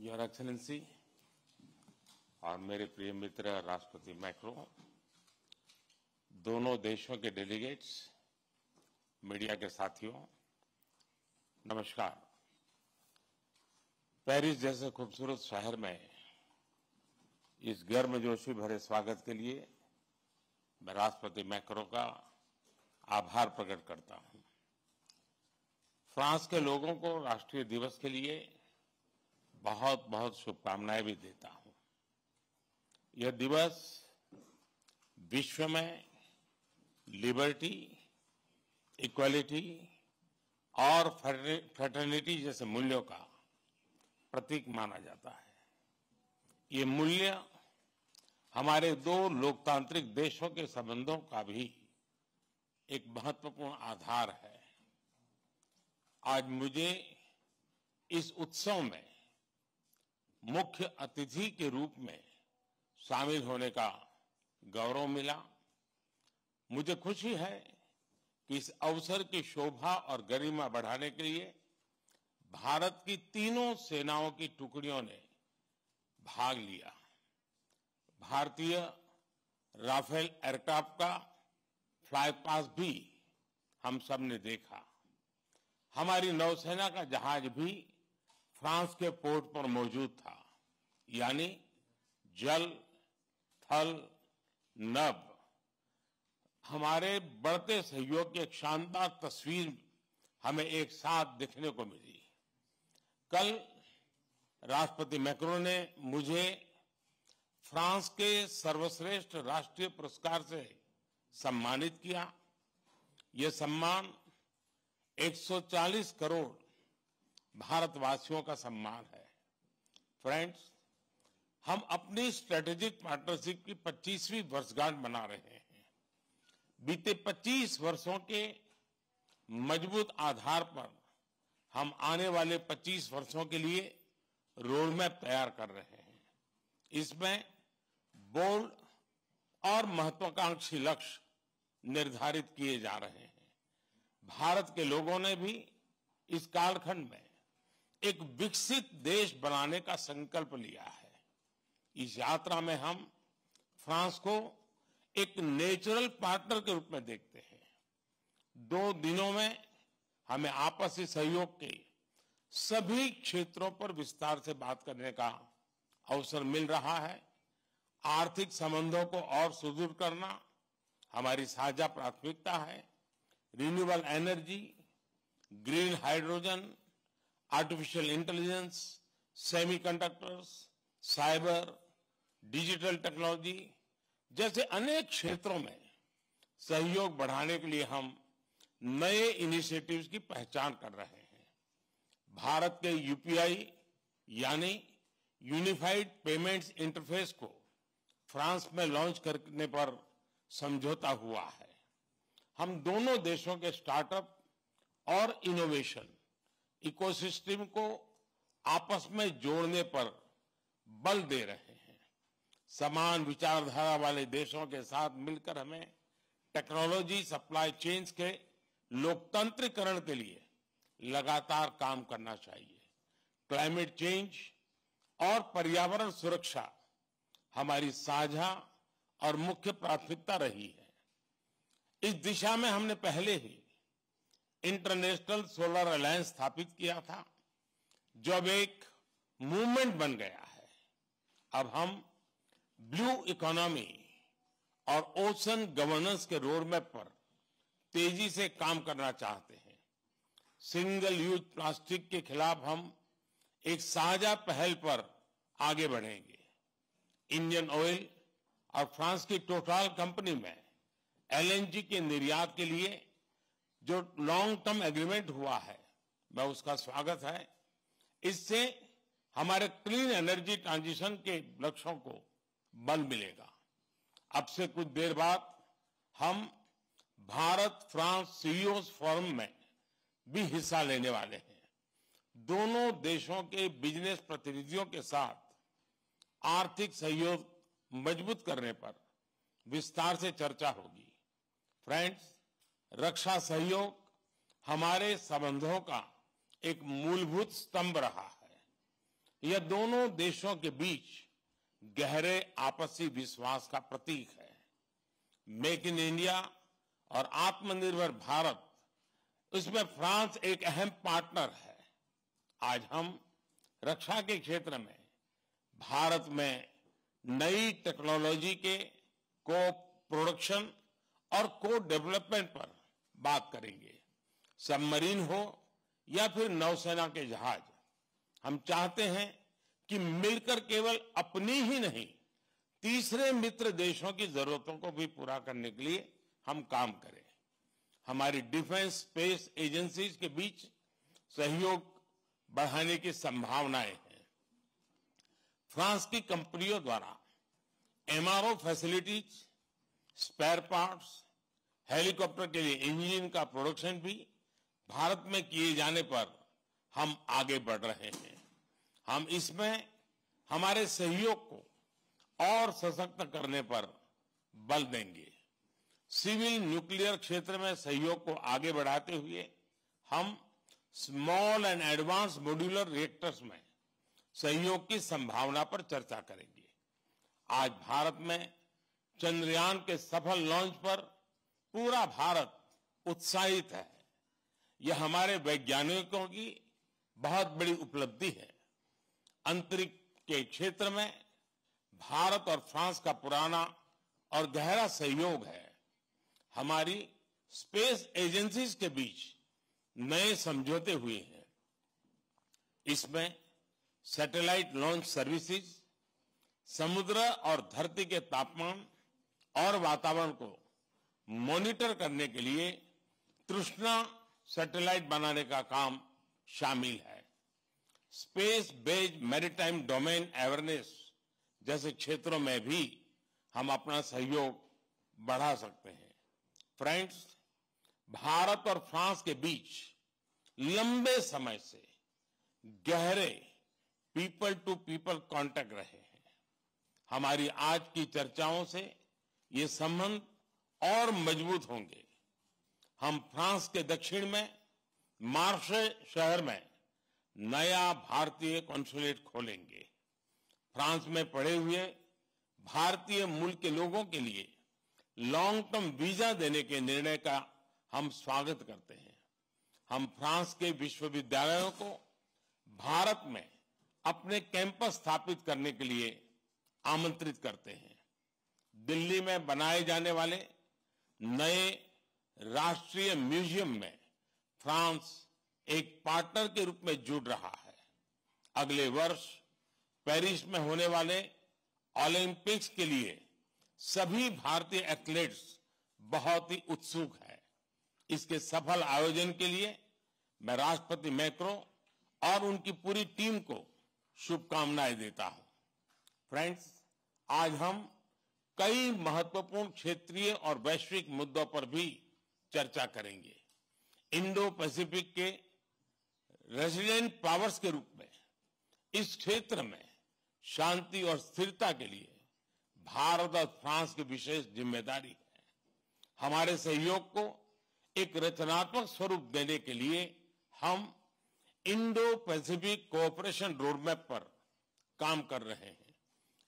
Your excellency और मेरे प्रिय मित्र राष्ट्रपति मैक्रो, दोनों देशों के डेलीगेट्स मीडिया के साथियों, नमस्कार। पेरिस जैसे खूबसूरत शहर में इस गर्मजोशी भरे स्वागत के लिए मैं राष्ट्रपति मैक्रो का आभार प्रकट करता हूँ। फ्रांस के लोगों को राष्ट्रीय दिवस के लिए बहुत बहुत शुभकामनाएँ भी देता हूँ। यह दिवस विश्व में लिबर्टी इक्वालिटी और फ्रेटर्निटी जैसे मूल्यों का प्रतीक माना जाता है। ये मूल्य हमारे दो लोकतांत्रिक देशों के संबंधों का भी एक महत्वपूर्ण आधार है। आज मुझे इस उत्सव में मुख्य अतिथि के रूप में शामिल होने का गौरव मिला। मुझे खुशी है कि इस अवसर की शोभा और गरिमा बढ़ाने के लिए भारत की तीनों सेनाओं की टुकड़ियों ने भाग लिया। भारतीय राफेल एयरक्राफ्ट का फ्लाई पास भी हम सबने देखा। हमारी नौसेना का जहाज़ भी फ्रांस के पोर्ट पर मौजूद था, यानी जल, थल, नभ। हमारे बढ़ते सहयोग की एक शानदार तस्वीर हमें एक साथ देखने को मिली। कल राष्ट्रपति मैक्रो ने मुझे फ्रांस के सर्वश्रेष्ठ राष्ट्रीय पुरस्कार से सम्मानित किया। ये सम्मान 140 करोड़ भारतवासियों का सम्मान है। फ्रेंड्स हम अपनी स्ट्रेटेजिक पार्टनरशिप की 25वीं वर्षगांठ मना रहे हैं। बीते 25 वर्षों के मज़बूत आधार पर हम आने वाले 25 वर्षों के लिए रोड मैप तैयार कर रहे हैं। इसमें बोल्ड और महत्वाकांक्षी लक्ष्य निर्धारित किए जा रहे हैं। भारत के लोगों ने भी इस कालखंड में एक विकसित देश बनाने का संकल्प लिया है। इस यात्रा में हम फ्रांस को एक नेचुरल पार्टनर के रूप में देखते हैं। दो दिनों में हमें आपसी सहयोग के सभी क्षेत्रों पर विस्तार से बात करने का अवसर मिल रहा है। आर्थिक संबंधों को और सुदृढ़ करना हमारी साझा प्राथमिकता है। Renewable energy, green hydrogen artificial intelligence semiconductors cyber digital technology जैसे अनेक क्षेत्रों में सहयोग बढ़ाने के लिए हम नए इनिशिएटिव्स की पहचान कर रहे हैं। भारत के यूपीआई यानी यूनिफाइड पेमेंट्स इंटरफेस को फ्रांस में लॉन्च करने पर समझौता हुआ है। हम दोनों देशों के स्टार्टअप और इनोवेशन इकोसिस्टम को आपस में जोड़ने पर बल दे रहे हैं। समान विचारधारा वाले देशों के साथ मिलकर हमें टेक्नोलॉजी सप्लाई चेन्स के लोकतंत्रीकरण के लिए लगातार काम करना चाहिए। क्लाइमेट चेंज और पर्यावरण सुरक्षा हमारी साझा और मुख्य प्राथमिकता रही है। इस दिशा में हमने पहले ही इंटरनेशनल सोलर अलायंस स्थापित किया था। जो अब एक मूवमेंट बन गया है, अब हम ब्लू इकोनॉमी और ओशन गवर्नेंस के रोड मैप पर तेज़ी से काम करना चाहते हैं। सिंगल यूज़ प्लास्टिक के खिलाफ हम एक साझा पहल पर आगे बढ़ेंगे। इंडियन ऑयल और फ्रांस की टोटल कंपनी में एलएनजी के निर्यात के लिए जो लॉन्ग टर्म एग्रीमेंट हुआ है, मैं उसका स्वागत है। इससे हमारे क्लीन एनर्जी ट्रांजिशन के लक्ष्यों को बल मिलेगा। अब से कुछ देर बाद हम भारत फ्रांस सीईओ फोरम में भी हिस्सा लेने वाले हैं। दोनों देशों के बिज़नेस प्रतिनिधियों के साथ आर्थिक सहयोग मज़बूत करने पर विस्तार से चर्चा होगी। फ्रेंड्स रक्षा सहयोग हमारे संबंधों का एक मूलभूत स्तंभ रहा है। यह दोनों देशों के बीच गहरे आपसी विश्वास का प्रतीक है। मेक इन इंडिया और आत्मनिर्भर भारत, इसमें फ्रांस एक अहम पार्टनर है। आज हम रक्षा के क्षेत्र में, भारत में नई टेक्नोलॉजी के को प्रोडक्शन और को डेवलपमेंट पर बात करेंगे। सबमरीन हो या फिर नौसेना के जहाज़। हम चाहते हैं कि मिलकर केवल अपनी ही नहीं, तीसरे मित्र देशों की जरूरतों को भी पूरा करने के लिए हम काम करें। हमारी डिफेंस स्पेस एजेंसीज के बीच सहयोग बढ़ाने की संभावनाएँ हैं। फ्रांस की कंपनियों द्वारा MRO facilities spare parts helicopter के लिए इंजन का प्रोडक्शन भी भारत में किए जाने पर हम आगे बढ़ रहे हैं। हम इसमें हमारे सहयोग को और सशक्त करने पर बल देंगे। सिविल न्यूक्लियर क्षेत्र में सहयोग को आगे बढ़ाते हुए हम small and advance modular reactors में सहयोग की संभावना पर चर्चा करेंगे। आज भारत में चंद्रयान के सफल लॉन्च पर पूरा भारत उत्साहित है। यह हमारे वैज्ञानिकों की बहुत बड़ी उपलब्धि है। अंतरिक्ष के क्षेत्र में भारत और फ्रांस का पुराना और गहरा सहयोग है। हमारी स्पेस एजेंसीज के बीच नए समझौते हुए हैं। इसमें सैटेलाइट लॉन्च सर्विसेज़, समुद्र और धरती के तापमान और वातावरण को मॉनिटर करने के लिए तृष्णा सैटेलाइट बनाने का काम शामिल है। Space based maritime domain awareness जैसे क्षेत्रों में भी हम अपना सहयोग बढ़ा सकते हैं। फ्रेंड्स, भारत और फ्रांस के बीच लंबे समय से गहरे पीपल टू पीपल कांटेक्ट रहे हैं। हमारी आज की चर्चाओं से ये संबंध और मज़बूत होंगे। हम फ्रांस के दक्षिण में, मार्शे शहर में नया भारतीय कॉन्सुलेट खोलेंगे। फ्रांस में पड़े हुए भारतीय मूल के लोगों के लिए लॉन्ग टर्म वीज़ा देने के निर्णय का हम स्वागत करते हैं। हम फ्रांस के विश्वविद्यालयों को भारत में अपने कैंपस स्थापित करने के लिए आमंत्रित करते हैं। दिल्ली में बनाए जाने वाले नए राष्ट्रीय म्यूज़ियम में फ्रांस एक पार्टनर के रूप में जुड़ रहा है। अगले वर्ष पेरिस में होने वाले ओलंपिक्स के लिए सभी भारतीय एथलीट्स बहुत ही उत्सुक है। इसके सफल आयोजन के लिए मैं राष्ट्रपति मैक्रो और उनकी पूरी टीम को शुभकामनाएँ देता हूँ। फ्रेंड्स, आज हम कई महत्वपूर्ण क्षेत्रीय और वैश्विक मुद्दों पर भी चर्चा करेंगे। इंडो पैसिफिक के रेजिडेंट पावर्स के रूप में, इस क्षेत्र में शांति और स्थिरता के लिए भारत और फ्रांस की विशेष ज़िम्मेदारी है। हमारे सहयोग को एक रचनात्मक स्वरूप देने के लिए हम इंडो पैसिफिक कोऑपरेशन रोडमैप पर काम कर रहे हैं।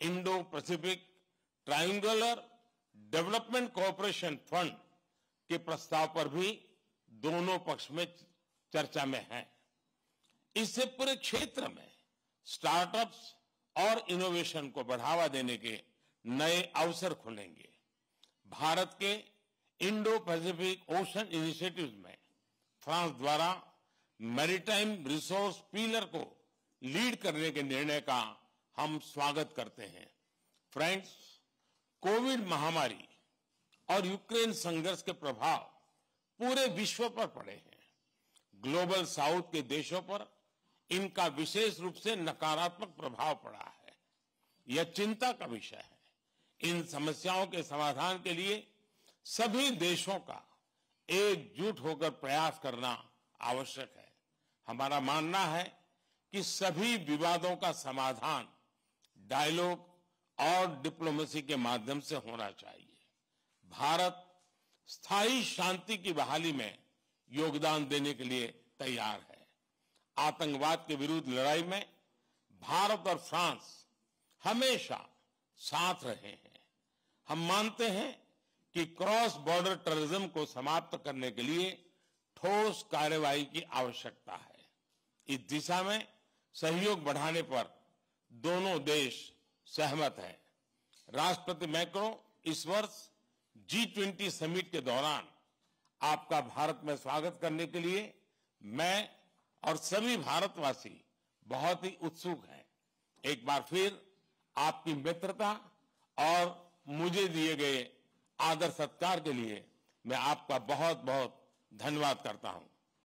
Indo Pacific triangular development cooperation fund के प्रस्ताव पर भी दोनों पक्ष में चर्चा में है। इससे पूरे क्षेत्र में स्टार्टअप्स और इनोवेशन को बढ़ावा देने के नए अवसर खुलेंगे। भारत के इंडो पैसिफिक ओशन इनिशिएटिव्स में फ्रांस द्वारा मैरीटाइम रिसोर्स पिलर को लीड करने के निर्णय का हम स्वागत करते हैं। फ्रेंड्स कोविड महामारी और यूक्रेन संघर्ष के प्रभाव पूरे विश्व पर पड़े हैं। ग्लोबल साउथ के देशों पर इनका विशेष रूप से नकारात्मक प्रभाव पड़ा है। यह चिंता का विषय है। इन समस्याओं के समाधान के लिए सभी देशों का एकजुट होकर प्रयास करना आवश्यक है। हमारा मानना है कि सभी विवादों का समाधान डायलॉग और डिप्लोमेसी के माध्यम से होना चाहिए। भारत स्थायी शांति की बहाली में योगदान देने के लिए तैयार है। आतंकवाद के विरुद्ध लड़ाई में भारत और फ्रांस हमेशा साथ रहे हैं। हम मानते हैं कि क्रॉस बॉर्डर टेररिज्म को समाप्त करने के लिए ठोस कार्रवाई की आवश्यकता है। इस दिशा में सहयोग बढ़ाने पर दोनों देश सहमत हैं। राष्ट्रपति मैक्रो, इस वर्ष जी ट्वेंटी समिट के दौरान आपका भारत में स्वागत करने के लिए मैं और सभी भारतवासी बहुत ही उत्सुक हैं। एक बार फिर आपकी मित्रता और मुझे दिए गए आदर सत्कार के लिए मैं आपका बहुत बहुत धन्यवाद करता हूँ।